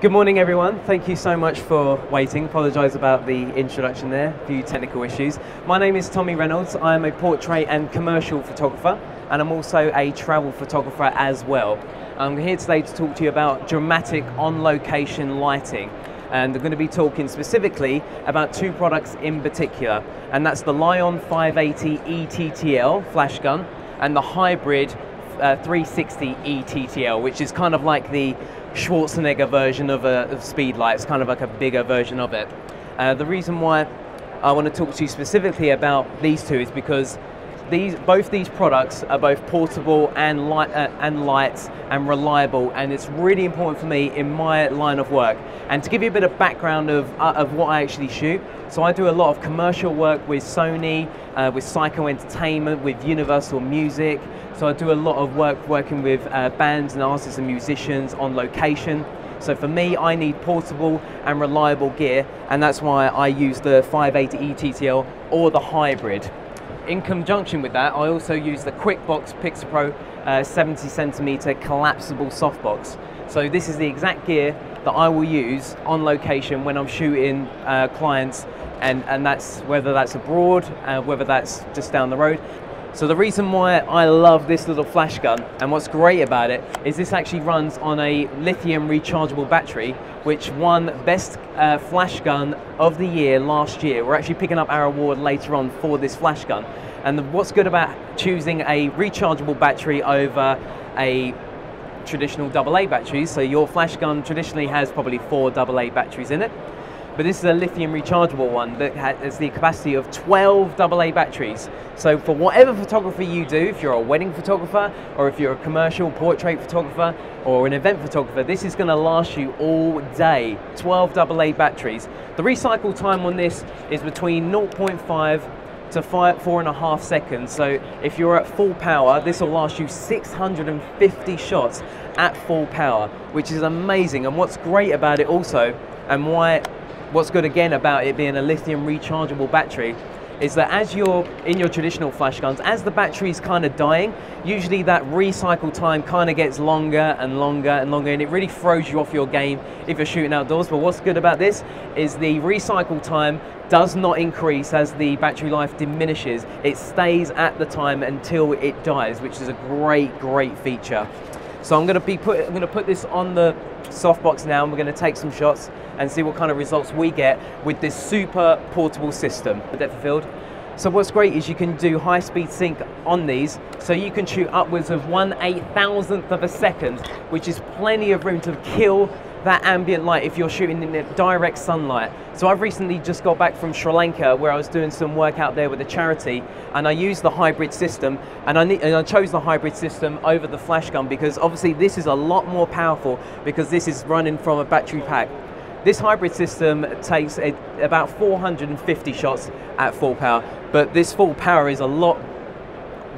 Good morning, everyone. Thank you so much for waiting. Apologise about the introduction there, a few technical issues. My name is Tommy Reynolds. I am a portrait and commercial photographer, and I'm also a travel photographer as well. I'm here today to talk to you about dramatic on location lighting. And I'm going to be talking specifically about two products in particular, and that's the Lion 580 ETTL flash gun and the hybrid uh, 360 ETTL, which is kind of like the Schwarzenegger version of a of Speedlight. It's kind of like a bigger version of it. Uh, the reason why I want to talk to you specifically about these two is because these both these products are both portable and light uh, and light and reliable and it's really important for me in my line of work and to give you a bit of background of, uh, of what I actually shoot so I do a lot of commercial work with Sony uh, with Syco Entertainment with Universal Music so I do a lot of work working with uh, bands and artists and musicians on location so for me, I need portable and reliable gear, and that's why I use the 580 ETTL or the hybrid. In conjunction with that, I also use the QuickBox Pixapro uh, 70 centimeter collapsible softbox. So this is the exact gear that I will use on location when I'm shooting uh, clients, and, and that's whether that's abroad, uh, whether that's just down the road. So the reason why I love this little flash gun and what's great about it is this actually runs on a lithium rechargeable battery which won best uh, flash gun of the year last year. We're actually picking up our award later on for this flash gun. And the, what's good about choosing a rechargeable battery over a traditional AA batteries, so your flash gun traditionally has probably four AA batteries in it, but this is a lithium rechargeable one that has the capacity of 12 AA batteries. So for whatever photography you do, if you're a wedding photographer or if you're a commercial portrait photographer or an event photographer, this is going to last you all day. 12 AA batteries. The recycle time on this is between 0.5 to five, four and a half seconds. So if you're at full power, this will last you 650 shots at full power, which is amazing. And what's great about it also, and why what's good again about it being a lithium rechargeable battery is that as you're in your traditional flash guns, as the battery's kind of dying, usually that recycle time kind of gets longer and longer and longer, and it really throws you off your game if you're shooting outdoors. But what's good about this is the recycle time does not increase as the battery life diminishes. It stays at the time until it dies, which is a great, great feature. So I'm to be put, I'm going to put this on the softbox now, and we're going to take some shots and see what kind of results we get with this super portable system, depth of field. So what's great is you can do high speed sync on these, so you can shoot upwards of one eight thousandth of a second, which is plenty of room to kill that ambient light if you're shooting in direct sunlight. So I've recently just got back from Sri Lanka where I was doing some work out there with a charity and I used the hybrid system and I, and I chose the hybrid system over the flash gun because obviously this is a lot more powerful because this is running from a battery pack. This hybrid system takes a, about 450 shots at full power, but this full power is a lot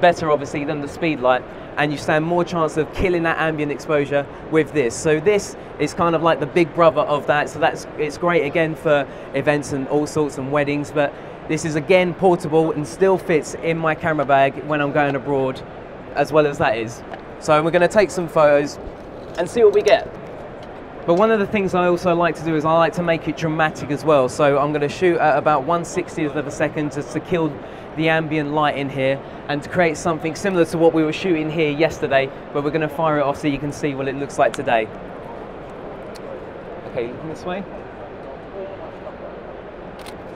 better obviously than the Speedlight and you stand more chance of killing that ambient exposure with this. So this is kind of like the big brother of that. So that's it's great again for events and all sorts and weddings, but this is again portable and still fits in my camera bag when I'm going abroad as well as that is. So we're going to take some photos and see what we get. But one of the things I also like to do is I like to make it dramatic as well. So I'm going to shoot at about 1 60th of a second just to kill the ambient light in here and to create something similar to what we were shooting here yesterday, but we're going to fire it off so you can see what it looks like today. Okay, looking this way.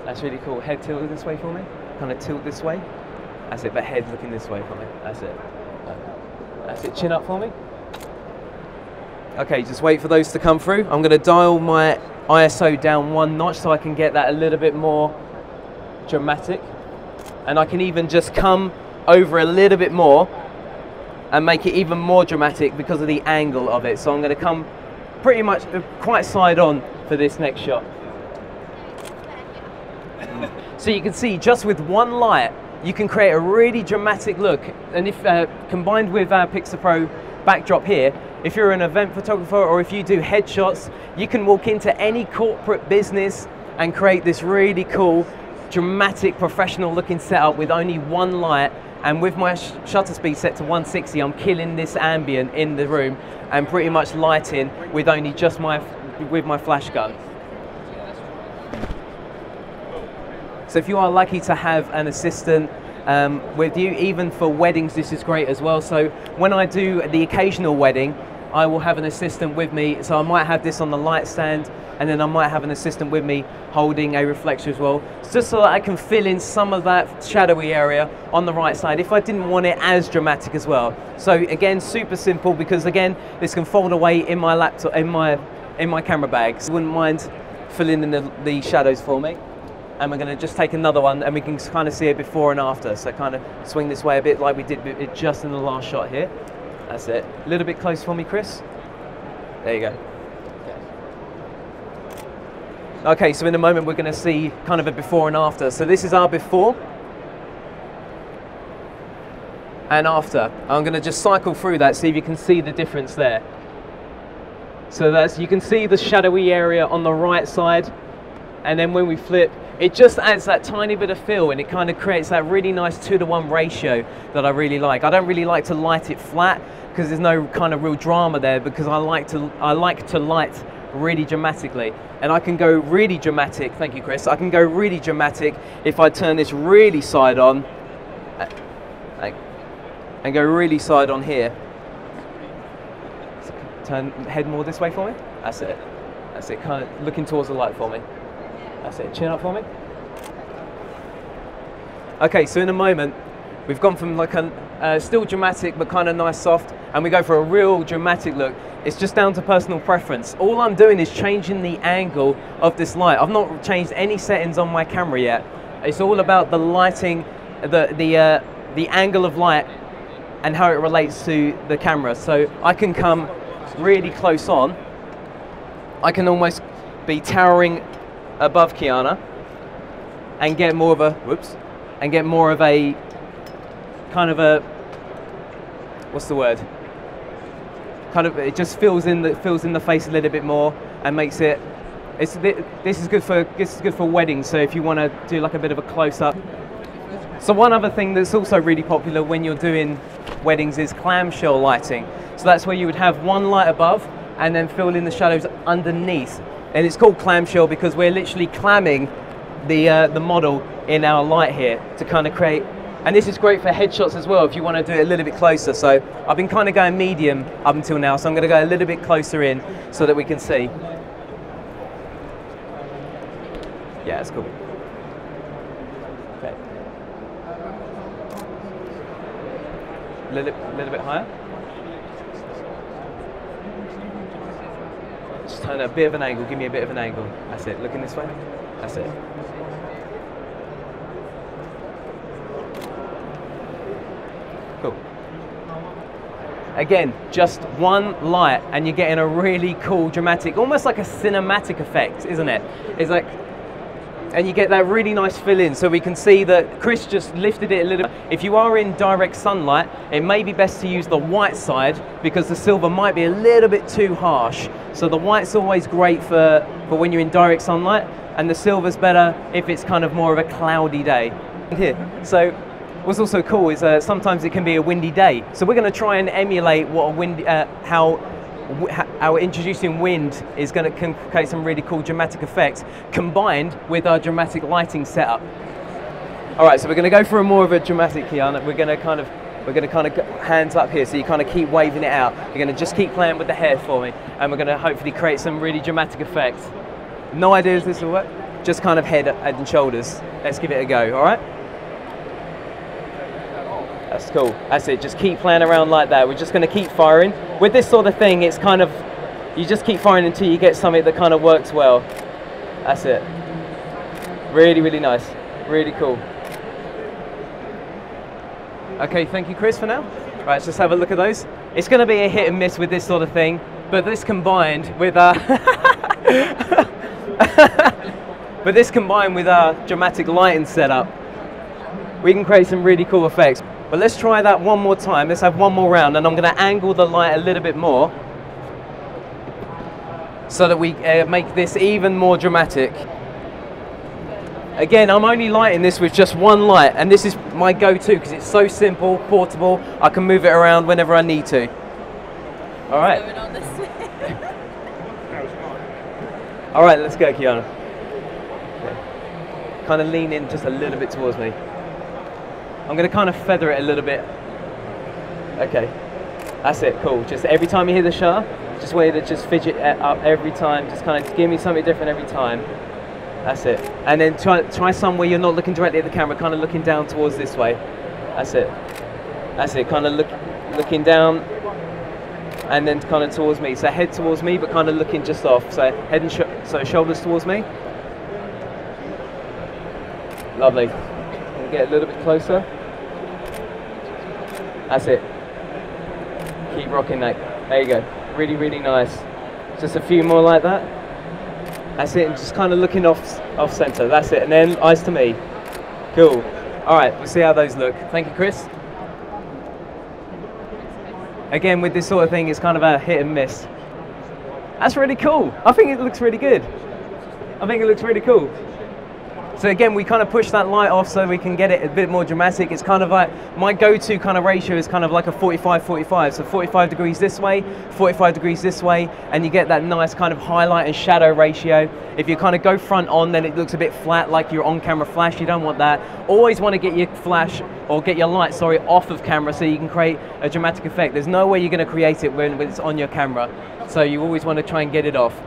That's really cool. Head tilted this way for me. Kind of tilt this way. That's it, but head looking this way for me. That's it. That's it. Chin up for me. Okay, just wait for those to come through. I'm going to dial my ISO down one notch so I can get that a little bit more dramatic. And I can even just come over a little bit more and make it even more dramatic because of the angle of it. So I'm going to come pretty much uh, quite side on for this next shot. So you can see just with one light, you can create a really dramatic look. And if uh, combined with our Pixapro backdrop here, if you're an event photographer or if you do headshots, you can walk into any corporate business and create this really cool, dramatic, professional looking setup with only one light. And with my sh shutter speed set to 160, I'm killing this ambient in the room and pretty much lighting with only just my with my flash gun. So if you are lucky to have an assistant um, with you, even for weddings, this is great as well. So when I do the occasional wedding, I will have an assistant with me. So I might have this on the light stand, and then I might have an assistant with me holding a reflector as well, just so that I can fill in some of that shadowy area on the right side if I didn't want it as dramatic as well. So again, super simple because again, this can fold away in my laptop, in my in my camera bag. So wouldn't mind filling in the, the shadows for me and we're going to just take another one and we can kind of see it before and after. So kind of swing this way a bit like we did just in the last shot here. That's it. A little bit close for me, Chris. There you go. Okay, so in a moment we're going to see kind of a before and after. So this is our before and after. I'm going to just cycle through that, see if you can see the difference there. So that's you can see the shadowy area on the right side, and then when we flip, it just adds that tiny bit of feel and it kind of creates that really nice two to one ratio that I really like. I don't really like to light it flat because there's no kind of real drama there because I like to I like to light really dramatically. And I can go really dramatic thank you Chris I can go really dramatic if I turn this really side on uh, and go really side on here. Turn head more this way for me. That's it. That's it. Kind of looking towards the light for me. That's it. Chin up for me. Okay, so in a moment, we've gone from like a uh, still dramatic but kind of nice soft, and we go for a real dramatic look. It's just down to personal preference. All I'm doing is changing the angle of this light. I've not changed any settings on my camera yet. It's all about the lighting, the the uh, the angle of light, and how it relates to the camera. So I can come really close on. I can almost be towering above Kiana and get more of a whoops and get more of a kind of a what's the word? Kind of it just fills in the fills in the face a little bit more and makes it it's this is good for this is good for weddings. So if you want to do like a bit of a close up so one other thing that's also really popular when you're doing weddings is clamshell lighting. So that's where you would have one light above and then fill in the shadows underneath. And it's called clamshell because we're literally clamming the, uh, the model in our light here to kind of create and this is great for headshots as well if you want to do it a little bit closer so I've been kind of going medium up until now so I'm going to go a little bit closer in so that we can see yeah it's cool okay a little, little bit higher Just turn a bit of an angle, give me a bit of an angle. That's it, looking this way. That's it. Again, just one light and you're getting a really cool dramatic, almost like a cinematic effect, isn't it? It's like and you get that really nice fill in. So we can see that Chris just lifted it a little. If you are in direct sunlight, it may be best to use the white side because the silver might be a little bit too harsh. So the white's always great for, for when you're in direct sunlight, and the silver's better if it's kind of more of a cloudy day. Here, so what's also cool is uh, sometimes it can be a windy day. So we're going to try and emulate what a wind, uh, how our introducing wind is going to create some really cool dramatic effects combined with our dramatic lighting setup. All right, so we're going to go for a more of a dramatic Kiana. We're going to kind of we're going to kind of hands up here, so you kind of keep waving it out. You're going to just keep playing with the hair for me, and we're going to hopefully create some really dramatic effects. No idea if this will work. Just kind of head and shoulders. Let's give it a go. All right. That's cool. That's it. Just keep playing around like that. We're just going to keep firing. With this sort of thing, it's kind of, you just keep firing until you get something that kind of works well. That's it. Really, really nice. Really cool. Okay, thank you, Chris, for now. Right, let's just have a look at those. It's going to be a hit and miss with this sort of thing, but this combined with our, uh, but this combined with our dramatic lighting setup, we can create some really cool effects. But let's try that one more time. Let's have one more round and I'm going to angle the light a little bit more so that we uh, make this even more dramatic. Again, I'm only lighting this with just one light and this is my go-to because it's so simple, portable, I can move it around whenever I need to. All right. All right, let's go, Kiana. Kind of lean in just a little bit towards me. I'm going to kind of feather it a little bit. Okay, that's it, cool. Just every time you hear the sha, just way to just fidget uh, up every time. Just kind of give me something different every time. That's it. And then try, try some where you're not looking directly at the camera, kind of looking down towards this way. That's it. That's it, kind of look, looking down and then kind of towards me. So head towards me, but kind of looking just off. So head and sh so shoulders towards me. Lovely. Get a little bit closer. That's it. Keep rocking that. There you go. Really, really nice. Just a few more like that. That's it. And just kind of looking off off center. That's it. And then eyes to me. Cool. All right. We'll see how those look. Thank you, Chris. Again, with this sort of thing, it's kind of a hit and miss. That's really cool. I think it looks really good. I think it looks really cool. So again, we kind of push that light off so we can get it a bit more dramatic. It's kind of like, my go-to kind of ratio is kind of like a 45-45. So 45 degrees this way, 45 degrees this way, and you get that nice kind of highlight and shadow ratio. If you kind of go front on, then it looks a bit flat like your on-camera flash. You don't want that. Always want to get your flash, or get your light, sorry, off of camera so you can create a dramatic effect. There's no way you're going to create it when it's on your camera. So you always want to try and get it off.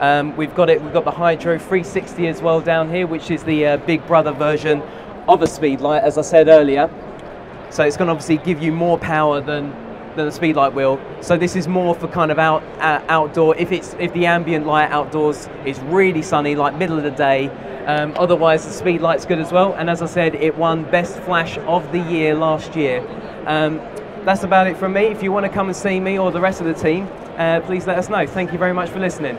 Um, we've got it. We've got the Hybrid 360 as well down here, which is the uh, Big Brother version of a speedlight, as I said earlier. So it's going to obviously give you more power than than the speedlight will. So this is more for kind of out uh, outdoor. If it's if the ambient light outdoors is really sunny, like middle of the day. Um, otherwise, the speedlight's good as well. And as I said, it won Best Flash of the Year last year. Um, that's about it from me. If you want to come and see me or the rest of the team, uh, please let us know. Thank you very much for listening.